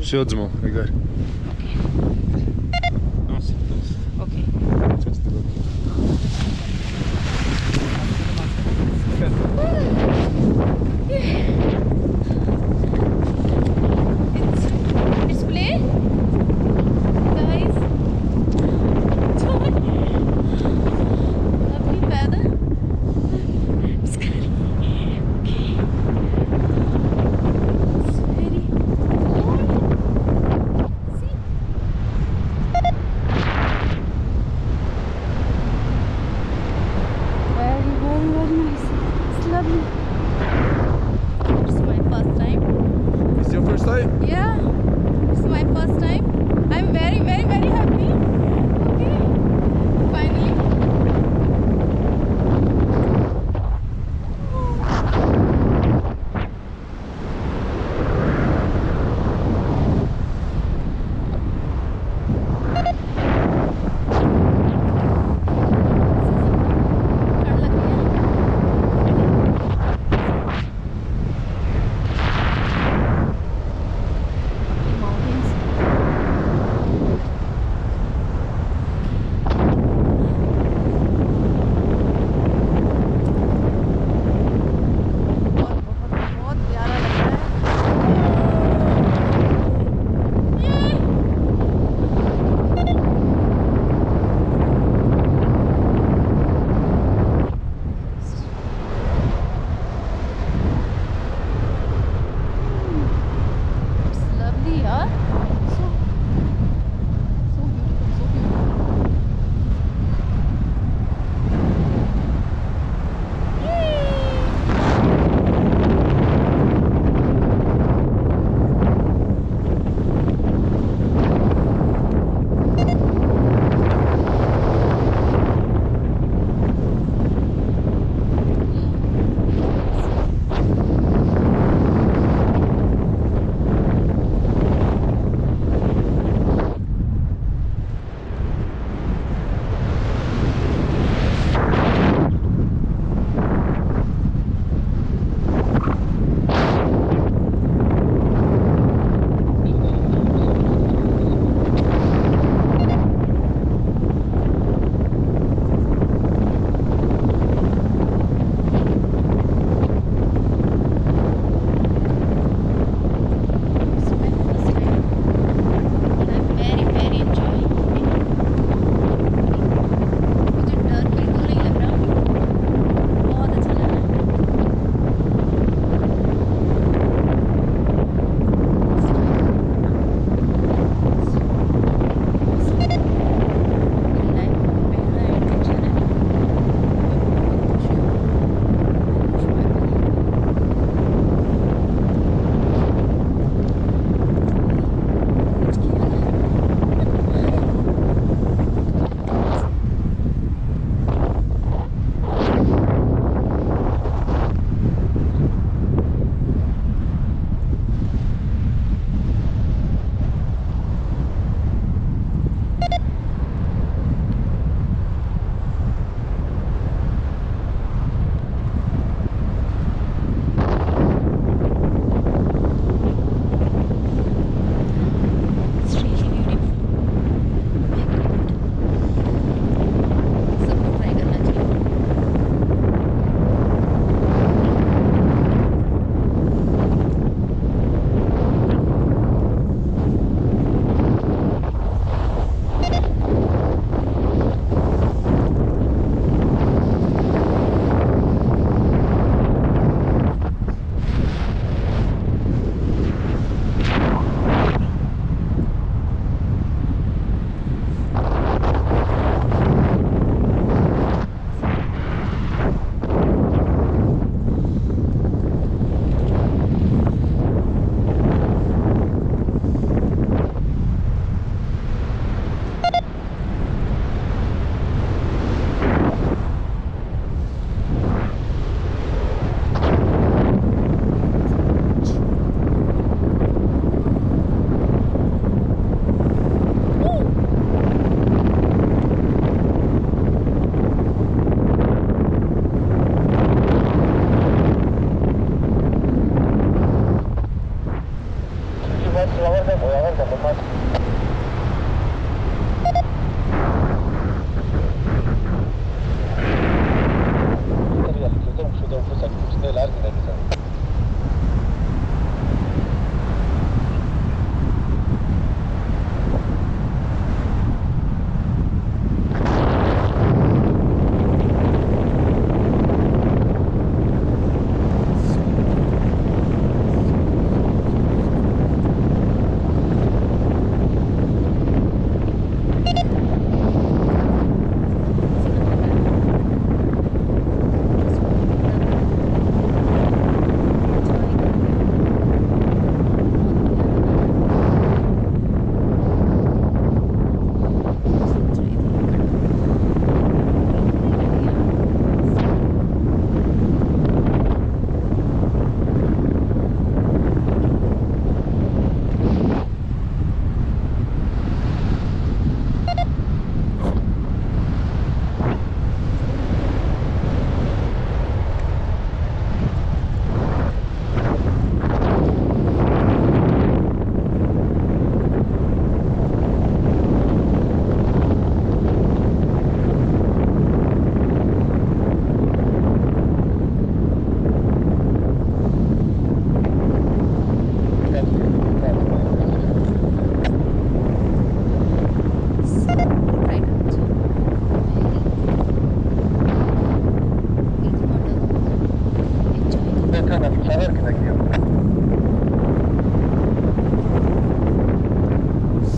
Все отжимал, Игорь. Окей. Окей. Yeah,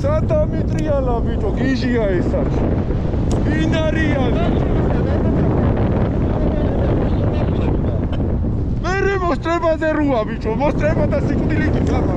სატამიტრიალა ბიჭო გიჟია ეს არის ინარია მერე მოსტრებაზე რუა ბიჭო მოსტრება და სიკვდილი გიქამა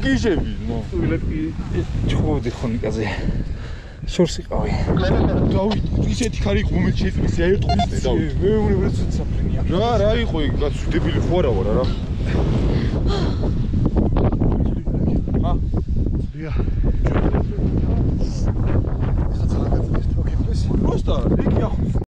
ენა გიჟები, ნო. ჩხუბდი ხონიკაზე შორს იყავი დავით, ისეთი ხარი იყო, რომელიც შეწმის ერთყვის დავით. მე უნებრივ ცუცაფრენია რა, რა იყო იქ, კაცო, დებილი ხო არა ვარ რა.